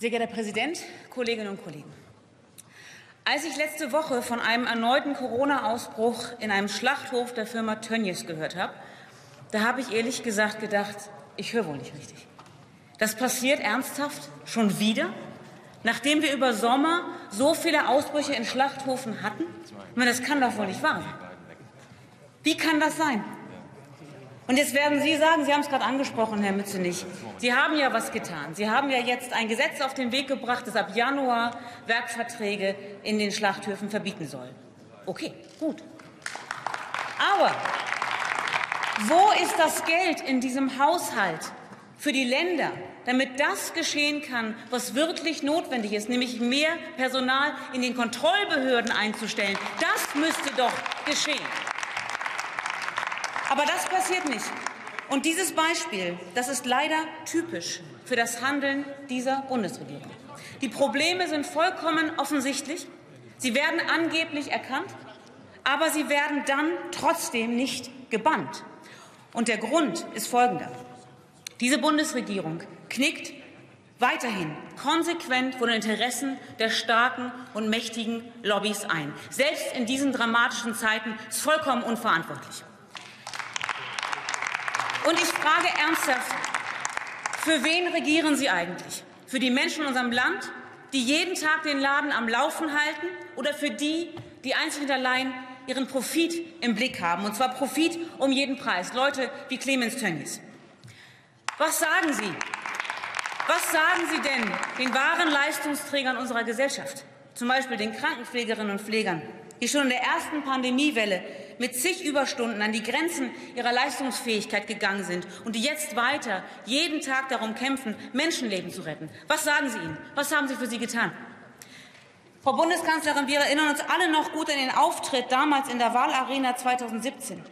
Sehr geehrter Herr Präsident, Kolleginnen und Kollegen! Als ich letzte Woche von einem erneuten Corona-Ausbruch in einem Schlachthof der Firma Tönnies gehört habe, da habe ich ehrlich gesagt gedacht, ich höre wohl nicht richtig. Das passiert ernsthaft schon wieder, nachdem wir über Sommer so viele Ausbrüche in Schlachthofen hatten? Ich meine, das kann doch wohl nicht wahr sein. Wie kann das sein? Und jetzt werden Sie sagen, Sie haben es gerade angesprochen, Herr Mützenich, Sie haben ja was getan. Sie haben ja jetzt ein Gesetz auf den Weg gebracht, das ab Januar Werkverträge in den Schlachthöfen verbieten soll. Okay, gut. Aber wo ist das Geld in diesem Haushalt für die Länder, damit das geschehen kann, was wirklich notwendig ist, nämlich mehr Personal in den Kontrollbehörden einzustellen? Das müsste doch geschehen. Aber das passiert nicht. Und dieses Beispiel, das ist leider typisch für das Handeln dieser Bundesregierung. Die Probleme sind vollkommen offensichtlich. Sie werden angeblich erkannt, aber sie werden dann trotzdem nicht gebannt. Und der Grund ist folgender. Diese Bundesregierung knickt weiterhin konsequent vor den Interessen der starken und mächtigen Lobbys ein. Selbst in diesen dramatischen Zeiten ist vollkommen unverantwortlich. Und ich frage ernsthaft, für wen regieren Sie eigentlich? Für die Menschen in unserem Land, die jeden Tag den Laden am Laufen halten, oder für die, die einzig und allein ihren Profit im Blick haben, und zwar Profit um jeden Preis, Leute wie Clemens Tönnies? Was sagen Sie? Was sagen Sie denn den wahren Leistungsträgern unserer Gesellschaft, zum Beispiel den Krankenpflegerinnen und Pflegern, die schon in der ersten Pandemiewelle mit zig Überstunden an die Grenzen ihrer Leistungsfähigkeit gegangen sind und die jetzt weiter jeden Tag darum kämpfen, Menschenleben zu retten. Was sagen Sie ihnen? Was haben Sie für sie getan? Frau Bundeskanzlerin, wir erinnern uns alle noch gut an den Auftritt damals in der Wahlarena 2017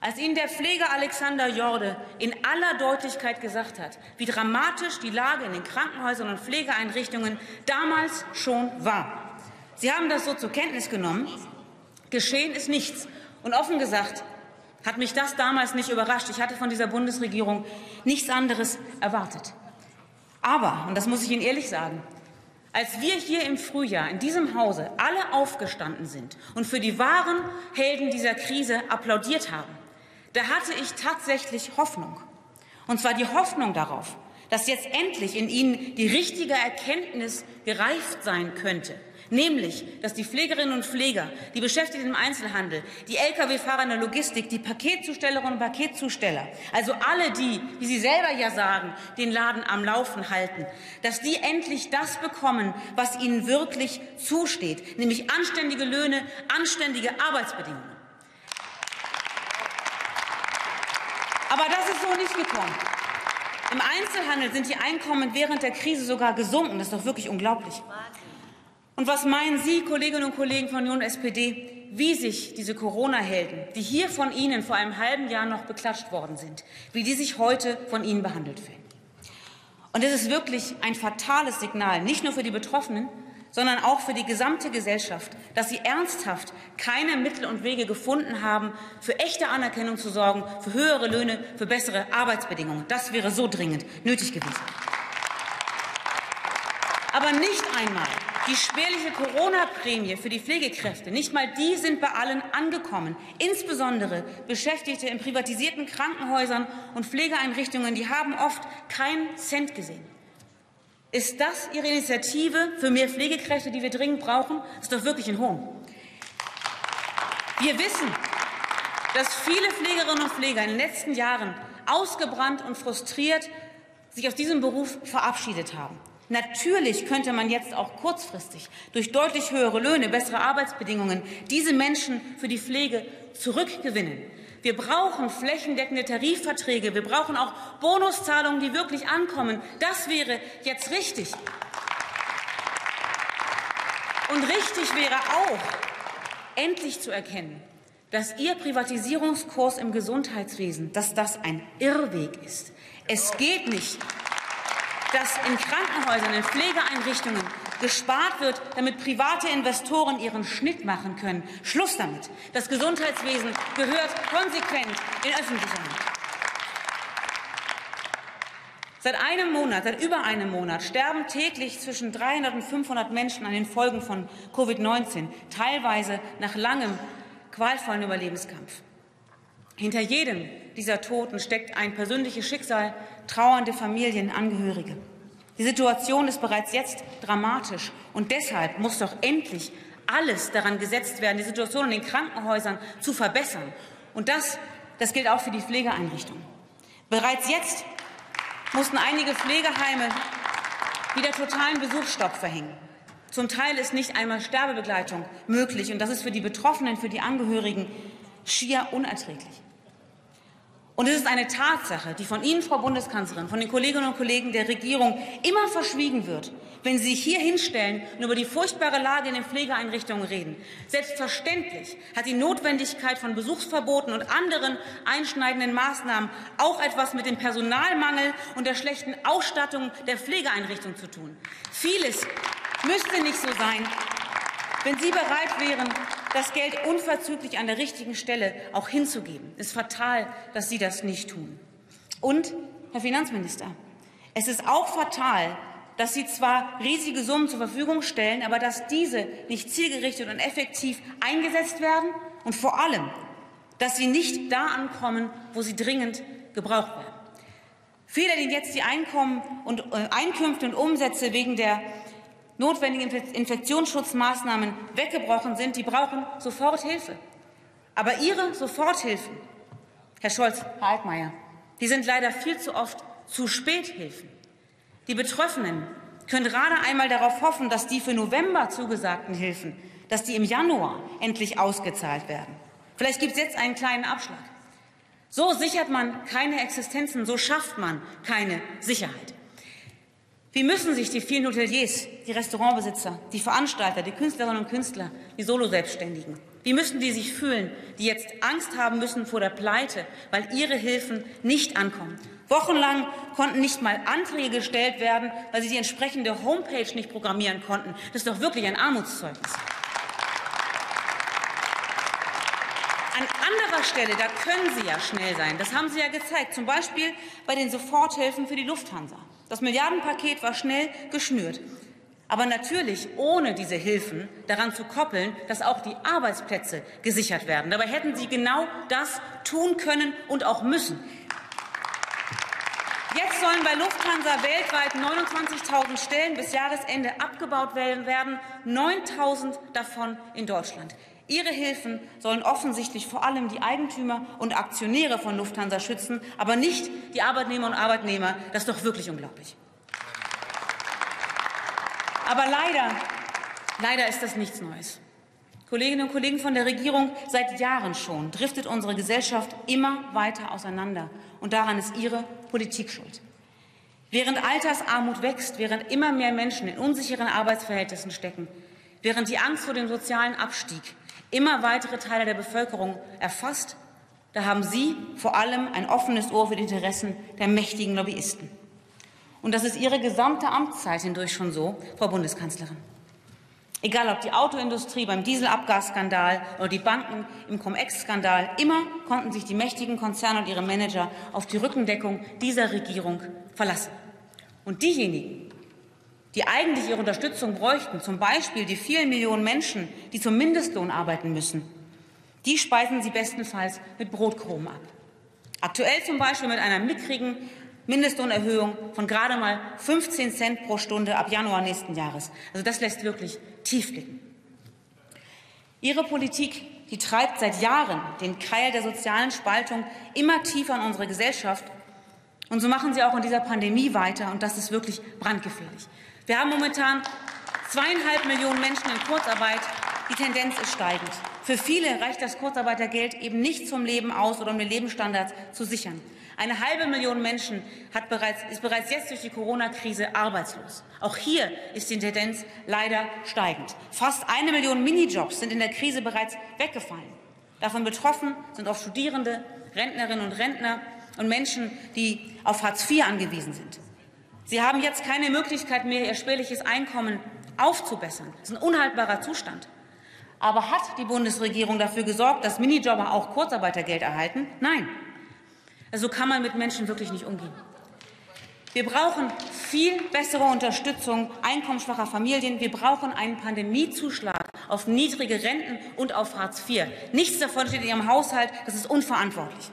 als Ihnen der Pfleger Alexander Jorde in aller Deutlichkeit gesagt hat, wie dramatisch die Lage in den Krankenhäusern und Pflegeeinrichtungen damals schon war. Sie haben das so zur Kenntnis genommen. Geschehen ist nichts. Und offen gesagt hat mich das damals nicht überrascht. Ich hatte von dieser Bundesregierung nichts anderes erwartet. Aber, und das muss ich Ihnen ehrlich sagen, als wir hier im Frühjahr in diesem Hause alle aufgestanden sind und für die wahren Helden dieser Krise applaudiert haben, da hatte ich tatsächlich Hoffnung. Und zwar die Hoffnung darauf, dass jetzt endlich in ihnen die richtige Erkenntnis gereift sein könnte, Nämlich, dass die Pflegerinnen und Pfleger, die Beschäftigten im Einzelhandel, die Lkw-Fahrer in der Logistik, die Paketzustellerinnen und Paketzusteller, also alle die, wie Sie selber ja sagen, den Laden am Laufen halten, dass die endlich das bekommen, was ihnen wirklich zusteht, nämlich anständige Löhne, anständige Arbeitsbedingungen. Aber das ist so nicht gekommen. Im Einzelhandel sind die Einkommen während der Krise sogar gesunken. Das ist doch wirklich unglaublich. Und was meinen Sie, Kolleginnen und Kollegen von Union SPD, wie sich diese Corona-Helden, die hier von Ihnen vor einem halben Jahr noch beklatscht worden sind, wie die sich heute von Ihnen behandelt fühlen? Und es ist wirklich ein fatales Signal, nicht nur für die Betroffenen, sondern auch für die gesamte Gesellschaft, dass sie ernsthaft keine Mittel und Wege gefunden haben, für echte Anerkennung zu sorgen, für höhere Löhne, für bessere Arbeitsbedingungen. Das wäre so dringend nötig gewesen. Aber nicht einmal die spärliche Corona-Prämie für die Pflegekräfte, nicht mal die sind bei allen angekommen. Insbesondere Beschäftigte in privatisierten Krankenhäusern und Pflegeeinrichtungen, die haben oft keinen Cent gesehen. Ist das Ihre Initiative für mehr Pflegekräfte, die wir dringend brauchen? Das ist doch wirklich ein Hohn. Wir wissen, dass viele Pflegerinnen und Pfleger in den letzten Jahren ausgebrannt und frustriert sich aus diesem Beruf verabschiedet haben. Natürlich könnte man jetzt auch kurzfristig durch deutlich höhere Löhne, bessere Arbeitsbedingungen diese Menschen für die Pflege zurückgewinnen. Wir brauchen flächendeckende Tarifverträge. Wir brauchen auch Bonuszahlungen, die wirklich ankommen. Das wäre jetzt richtig. Und richtig wäre auch, endlich zu erkennen, dass Ihr Privatisierungskurs im Gesundheitswesen, dass das ein Irrweg ist. Es geht nicht dass in Krankenhäusern, in Pflegeeinrichtungen gespart wird, damit private Investoren ihren Schnitt machen können. Schluss damit. Das Gesundheitswesen gehört konsequent in öffentliche Hand. Seit einem Monat, seit über einem Monat sterben täglich zwischen 300 und 500 Menschen an den Folgen von Covid-19, teilweise nach langem, qualvollen Überlebenskampf. Hinter jedem dieser Toten steckt ein persönliches Schicksal, trauernde Familien, Angehörige. Die Situation ist bereits jetzt dramatisch und deshalb muss doch endlich alles daran gesetzt werden, die Situation in den Krankenhäusern zu verbessern. Und das, das gilt auch für die Pflegeeinrichtungen. Bereits jetzt mussten einige Pflegeheime wieder totalen Besuchsstopp verhängen. Zum Teil ist nicht einmal Sterbebegleitung möglich, und das ist für die Betroffenen, für die Angehörigen schier unerträglich. Und es ist eine Tatsache, die von Ihnen, Frau Bundeskanzlerin, von den Kolleginnen und Kollegen der Regierung immer verschwiegen wird, wenn Sie sich hier hinstellen und über die furchtbare Lage in den Pflegeeinrichtungen reden. Selbstverständlich hat die Notwendigkeit von Besuchsverboten und anderen einschneidenden Maßnahmen auch etwas mit dem Personalmangel und der schlechten Ausstattung der Pflegeeinrichtungen zu tun. Vieles müsste nicht so sein, wenn Sie bereit wären, das Geld unverzüglich an der richtigen Stelle auch hinzugeben. Es ist fatal, dass Sie das nicht tun. Und, Herr Finanzminister, es ist auch fatal, dass Sie zwar riesige Summen zur Verfügung stellen, aber dass diese nicht zielgerichtet und effektiv eingesetzt werden und vor allem, dass sie nicht da ankommen, wo sie dringend gebraucht werden. Fehler, denen jetzt die Einkommen und äh, Einkünfte und Umsätze wegen der notwendigen Infektionsschutzmaßnahmen weggebrochen sind, die brauchen sofort Hilfe. Aber Ihre Soforthilfen, Herr Scholz, Herr Altmaier, die sind leider viel zu oft zu spät Hilfen. Die Betroffenen können gerade einmal darauf hoffen, dass die für November zugesagten Hilfen, dass die im Januar endlich ausgezahlt werden. Vielleicht gibt es jetzt einen kleinen Abschlag. So sichert man keine Existenzen, so schafft man keine Sicherheit. Wie müssen sich die vielen Hoteliers, die Restaurantbesitzer, die Veranstalter, die Künstlerinnen und Künstler, die Soloselbstständigen, wie müssen die sich fühlen, die jetzt Angst haben müssen vor der Pleite, weil ihre Hilfen nicht ankommen? Wochenlang konnten nicht mal Anträge gestellt werden, weil sie die entsprechende Homepage nicht programmieren konnten. Das ist doch wirklich ein Armutszeugnis. An anderer Stelle, da können Sie ja schnell sein. Das haben Sie ja gezeigt. Zum Beispiel bei den Soforthilfen für die Lufthansa. Das Milliardenpaket war schnell geschnürt. Aber natürlich ohne diese Hilfen daran zu koppeln, dass auch die Arbeitsplätze gesichert werden. Dabei hätten Sie genau das tun können und auch müssen. Jetzt sollen bei Lufthansa weltweit 29.000 Stellen bis Jahresende abgebaut werden, 9.000 davon in Deutschland. Ihre Hilfen sollen offensichtlich vor allem die Eigentümer und Aktionäre von Lufthansa schützen, aber nicht die Arbeitnehmer und Arbeitnehmer. Das ist doch wirklich unglaublich. Aber leider, leider ist das nichts Neues. Kolleginnen und Kollegen von der Regierung, seit Jahren schon driftet unsere Gesellschaft immer weiter auseinander. Und daran ist Ihre Politik schuld. Während Altersarmut wächst, während immer mehr Menschen in unsicheren Arbeitsverhältnissen stecken, während die Angst vor dem sozialen Abstieg immer weitere Teile der Bevölkerung erfasst, da haben Sie vor allem ein offenes Ohr für die Interessen der mächtigen Lobbyisten. Und das ist Ihre gesamte Amtszeit hindurch schon so, Frau Bundeskanzlerin. Egal ob die Autoindustrie beim Dieselabgasskandal oder die Banken im Cum-Ex-Skandal, immer konnten sich die mächtigen Konzerne und ihre Manager auf die Rückendeckung dieser Regierung verlassen. Und diejenigen, die eigentlich ihre Unterstützung bräuchten, zum Beispiel die vielen Millionen Menschen, die zum Mindestlohn arbeiten müssen, die speisen sie bestenfalls mit Brotkrumen ab. Aktuell zum Beispiel mit einer mickrigen Mindestlohnerhöhung von gerade mal 15 Cent pro Stunde ab Januar nächsten Jahres. Also das lässt wirklich tief blicken. Ihre Politik, die treibt seit Jahren den Keil der sozialen Spaltung immer tiefer in unsere Gesellschaft. Und so machen Sie auch in dieser Pandemie weiter. Und das ist wirklich brandgefährlich. Wir haben momentan zweieinhalb Millionen Menschen in Kurzarbeit. Die Tendenz ist steigend. Für viele reicht das Kurzarbeitergeld eben nicht zum Leben aus oder um den Lebensstandard zu sichern. Eine halbe Million Menschen bereits, ist bereits jetzt durch die Corona-Krise arbeitslos. Auch hier ist die Tendenz leider steigend. Fast eine Million Minijobs sind in der Krise bereits weggefallen. Davon betroffen sind oft Studierende, Rentnerinnen und Rentner und Menschen, die auf Hartz IV angewiesen sind. Sie haben jetzt keine Möglichkeit mehr, ihr spärliches Einkommen aufzubessern. Das ist ein unhaltbarer Zustand. Aber hat die Bundesregierung dafür gesorgt, dass Minijobber auch Kurzarbeitergeld erhalten? Nein. So also kann man mit Menschen wirklich nicht umgehen. Wir brauchen viel bessere Unterstützung einkommensschwacher Familien. Wir brauchen einen Pandemiezuschlag auf niedrige Renten und auf Hartz IV. Nichts davon steht in Ihrem Haushalt. Das ist unverantwortlich.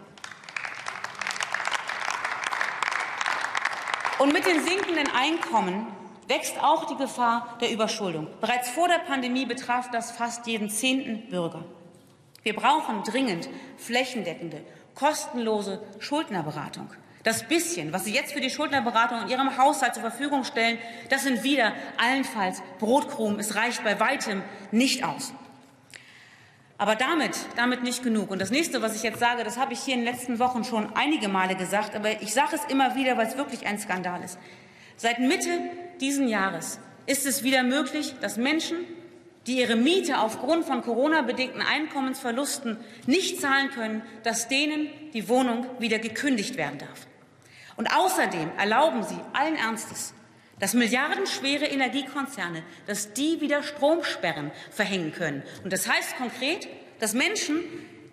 Und mit den sinkenden Einkommen wächst auch die Gefahr der Überschuldung. Bereits vor der Pandemie betraf das fast jeden zehnten Bürger. Wir brauchen dringend flächendeckende, kostenlose Schuldnerberatung. Das bisschen, was Sie jetzt für die Schuldnerberatung in Ihrem Haushalt zur Verfügung stellen, das sind wieder allenfalls Brotkrumen. Es reicht bei weitem nicht aus. Aber damit, damit nicht genug. Und das nächste, was ich jetzt sage, das habe ich hier in den letzten Wochen schon einige Male gesagt, aber ich sage es immer wieder, weil es wirklich ein Skandal ist. Seit Mitte diesen Jahres ist es wieder möglich, dass Menschen, die ihre Miete aufgrund von Corona-bedingten Einkommensverlusten nicht zahlen können, dass denen die Wohnung wieder gekündigt werden darf. Und außerdem erlauben Sie allen Ernstes, dass milliardenschwere Energiekonzerne, dass die wieder Stromsperren verhängen können. Und das heißt konkret, dass Menschen,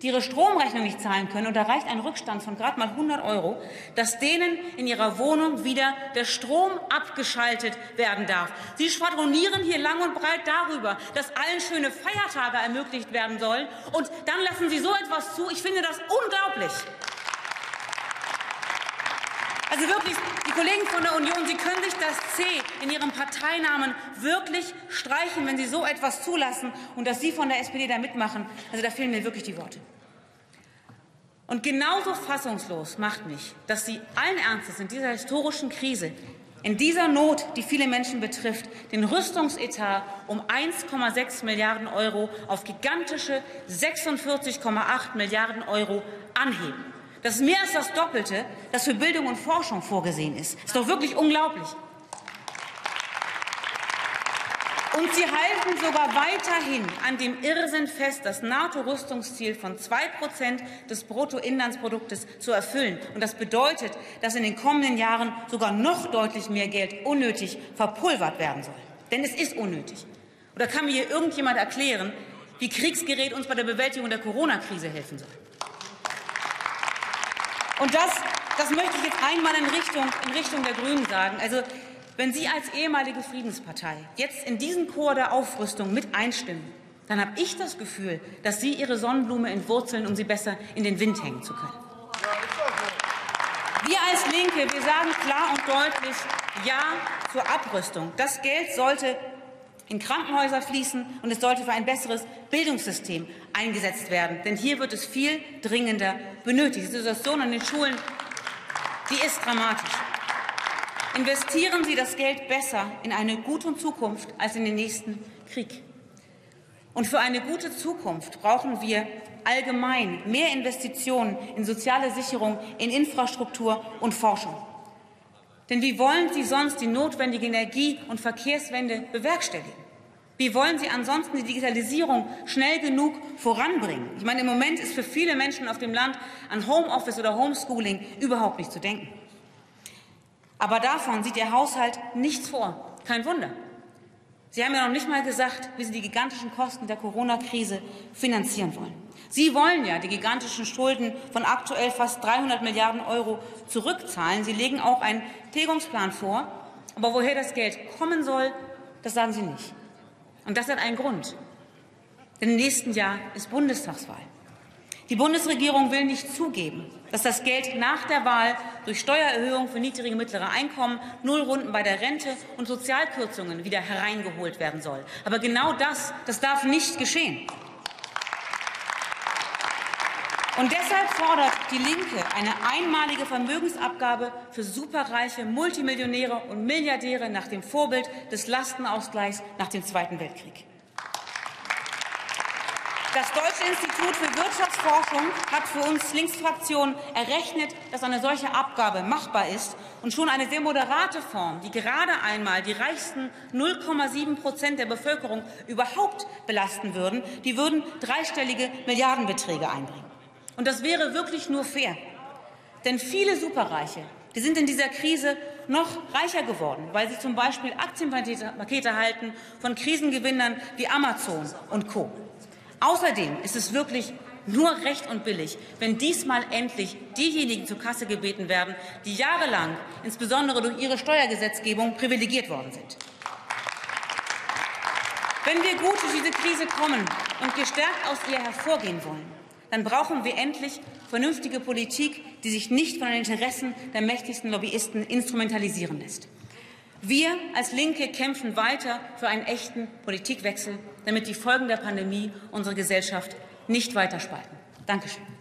die ihre Stromrechnung nicht zahlen können, und da reicht ein Rückstand von gerade mal 100 Euro, dass denen in ihrer Wohnung wieder der Strom abgeschaltet werden darf. Sie schwadronieren hier lang und breit darüber, dass allen schöne Feiertage ermöglicht werden sollen. Und dann lassen Sie so etwas zu. Ich finde das unglaublich. Also wirklich, die Kollegen von der Union, Sie können sich das C in Ihrem Parteinamen wirklich streichen, wenn Sie so etwas zulassen und dass Sie von der SPD da mitmachen. Also da fehlen mir wirklich die Worte. Und genauso fassungslos macht mich, dass Sie allen Ernstes in dieser historischen Krise, in dieser Not, die viele Menschen betrifft, den Rüstungsetat um 1,6 Milliarden Euro auf gigantische 46,8 Milliarden Euro anheben. Das ist mehr als das Doppelte, das für Bildung und Forschung vorgesehen ist. Das ist doch wirklich unglaublich. Und Sie halten sogar weiterhin an dem Irrsinn fest, das NATO-Rüstungsziel von 2 Prozent des Bruttoinlandsproduktes zu erfüllen. Und das bedeutet, dass in den kommenden Jahren sogar noch deutlich mehr Geld unnötig verpulvert werden soll. Denn es ist unnötig. Oder kann mir hier irgendjemand erklären, wie Kriegsgerät uns bei der Bewältigung der Corona-Krise helfen soll? Und das, das möchte ich jetzt einmal in Richtung, in Richtung der Grünen sagen. Also, wenn Sie als ehemalige Friedenspartei jetzt in diesen Chor der Aufrüstung mit einstimmen, dann habe ich das Gefühl, dass Sie Ihre Sonnenblume entwurzeln, um sie besser in den Wind hängen zu können. Wir als Linke, wir sagen klar und deutlich Ja zur Abrüstung. Das Geld sollte in Krankenhäuser fließen und es sollte für ein besseres Bildungssystem eingesetzt werden. Denn hier wird es viel dringender benötigt. Die Situation an den Schulen, die ist dramatisch. Investieren Sie das Geld besser in eine gute Zukunft als in den nächsten Krieg. Und für eine gute Zukunft brauchen wir allgemein mehr Investitionen in soziale Sicherung, in Infrastruktur und Forschung. Denn wie wollen Sie sonst die notwendige Energie- und Verkehrswende bewerkstelligen? Wie wollen Sie ansonsten die Digitalisierung schnell genug voranbringen? Ich meine, im Moment ist für viele Menschen auf dem Land an Homeoffice oder Homeschooling überhaupt nicht zu denken. Aber davon sieht Ihr Haushalt nichts vor. Kein Wunder. Sie haben ja noch nicht mal gesagt, wie Sie die gigantischen Kosten der Corona-Krise finanzieren wollen. Sie wollen ja die gigantischen Schulden von aktuell fast 300 Milliarden Euro zurückzahlen. Sie legen auch einen Tilgungsplan vor. Aber woher das Geld kommen soll, das sagen Sie nicht. Und das hat einen Grund. Denn im nächsten Jahr ist Bundestagswahl. Die Bundesregierung will nicht zugeben, dass das Geld nach der Wahl durch Steuererhöhungen für niedrige und mittlere Einkommen, Nullrunden bei der Rente und Sozialkürzungen wieder hereingeholt werden soll. Aber genau das, das darf nicht geschehen. Und deshalb fordert die Linke eine einmalige Vermögensabgabe für superreiche Multimillionäre und Milliardäre nach dem Vorbild des Lastenausgleichs nach dem Zweiten Weltkrieg. Das Deutsche Institut für Wirtschaftsforschung hat für uns Linksfraktion errechnet, dass eine solche Abgabe machbar ist und schon eine sehr moderate Form, die gerade einmal die reichsten 0,7 Prozent der Bevölkerung überhaupt belasten würden, die würden dreistellige Milliardenbeträge einbringen. Und das wäre wirklich nur fair. Denn viele Superreiche, die sind in dieser Krise noch reicher geworden, weil sie zum Beispiel Aktienpakete halten von Krisengewinnern wie Amazon und Co. Außerdem ist es wirklich nur recht und billig, wenn diesmal endlich diejenigen zur Kasse gebeten werden, die jahrelang insbesondere durch ihre Steuergesetzgebung privilegiert worden sind. Wenn wir gut durch diese Krise kommen und gestärkt aus ihr hervorgehen wollen, dann brauchen wir endlich vernünftige Politik, die sich nicht von den Interessen der mächtigsten Lobbyisten instrumentalisieren lässt. Wir als Linke kämpfen weiter für einen echten Politikwechsel, damit die Folgen der Pandemie unsere Gesellschaft nicht weiter spalten. Dankeschön.